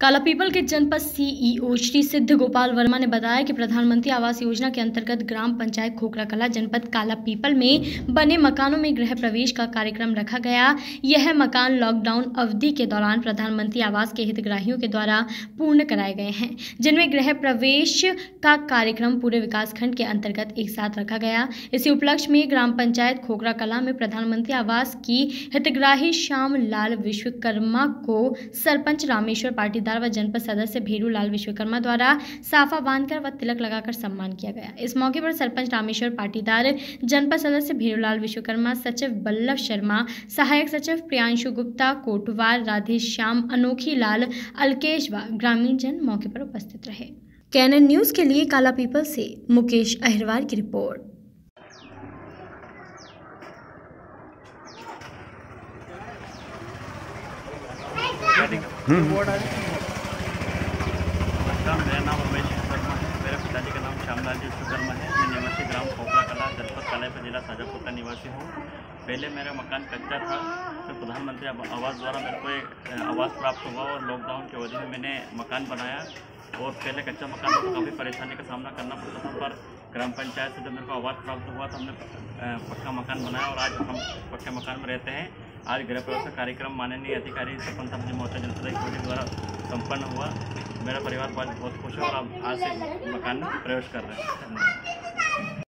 कालापीपल के जनपद सीईओ श्री सिद्ध गोपाल वर्मा ने बताया कि प्रधानमंत्री आवास योजना के अंतर्गत ग्राम पंचायत खोखरा कला जनपद कालापीपल में बने मकानों में गृह प्रवेश का कार्यक्रम रखा गया। यह मकान लॉकडाउन अवधि के दौरान प्रधानमंत्री आवास के हितग्राहियों के द्वारा पूर्ण कराए गए हैं, जिनमें गृह प्रवेश का कार्यक्रम पूरे विकासखंड के अंतर्गत एक साथ रखा गया। इसी उपलक्ष्य में ग्राम पंचायत खोखरा कला में प्रधानमंत्री आवास की हितग्राही श्याम लाल विश्वकर्मा को सरपंच रामेश्वर पाटीदार व जनपद सदस्य भेरू लाल विश्वकर्मा द्वारा साफा बांधकर व तिलक लगाकर सम्मान किया गया। इस मौके पर सरपंच रामेश्वर पाटीदार, जनपद सदस्य भेरूलाल विश्वकर्मा, सचिव बल्लभ शर्मा, सहायक सचिव प्रियांशु गुप्ता, कोटवार राधेश्याम अनोखी लाल, अलकेश व ग्रामीण जन मौके पर उपस्थित रहे। कैनन न्यूज़ के लिए काला पीपल से मुकेश अहिरवार की रिपोर्ट। नमस्कार मेरा नाम रमेश विश्वकर्मा है मेरे पिताजी का नाम श्यामलाल जी विश्वकर्मा है। मैं निवासी ग्राम खोपड़ा कला, जनपद कलाईपुर जिला शाजापुर का निवासी हूँ। पहले मेरा मकान कच्चा था, फिर प्रधानमंत्री आवास द्वारा मेरे को एक आवास प्राप्त हुआ और लॉकडाउन की वजह में मैंने मकान बनाया। और पहले कच्चा मकान तो काफ़ी परेशानी का सामना करना पड़ता था, पर ग्राम पंचायत से जब मेरे को आवास प्राप्त हुआ तो हमने पक्का मकान बनाया और आज हम पक्के मकान में रहते हैं। आज गृह प्रवेश कार्यक्रम माननीय अधिकारी सरपंच साहब जी जनपद द्वारा संपन्न हुआ। मेरा परिवार बहुत खुश है और आप आज से मकान में प्रवेश कर रहे हैं। धन्यवाद